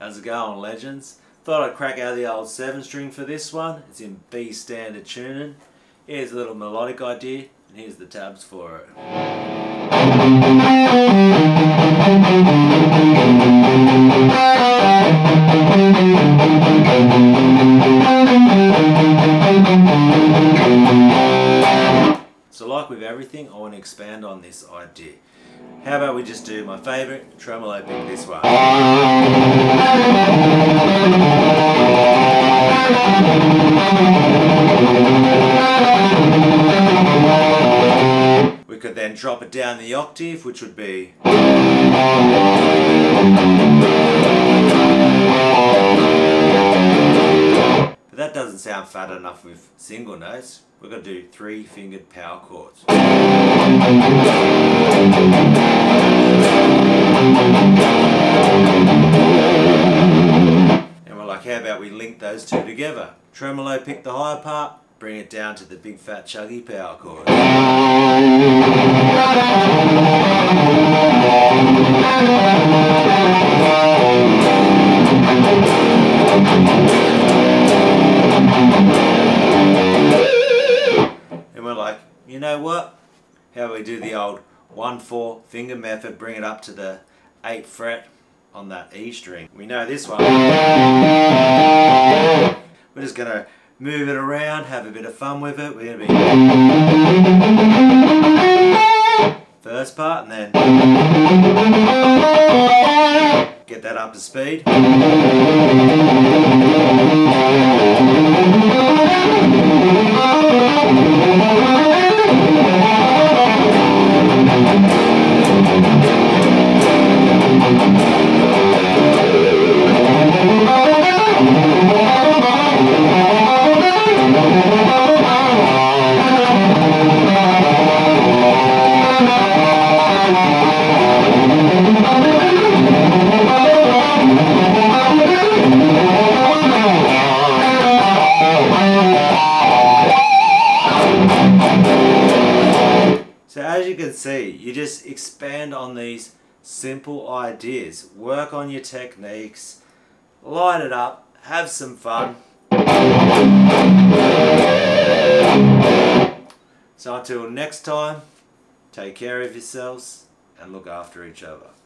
How's it going, legends? Thought I'd crack out the old 7 string for this one. It's in B standard tuning. Here's a little melodic idea, and here's the tabs for it. With everything, I want to expand on this idea. How about we just do my favourite tremolo pick this one. We could then drop it down the octave, which would be fat enough with single notes. We're going to do three fingered power chords. And we're like, how about we link those two together? Tremolo pick the higher part, bring it down to the big fat chuggy power chord. You know what? How we do the old 1-4 finger method, bring it up to the 8th fret on that E string. We know this one. We're just going to move it around, have a bit of fun with it. We're going to be first part and then get that up to speed. As you can see, you just expand on these simple ideas. Work on your techniques, light it up, have some fun. So until next time, take care of yourselves and look after each other.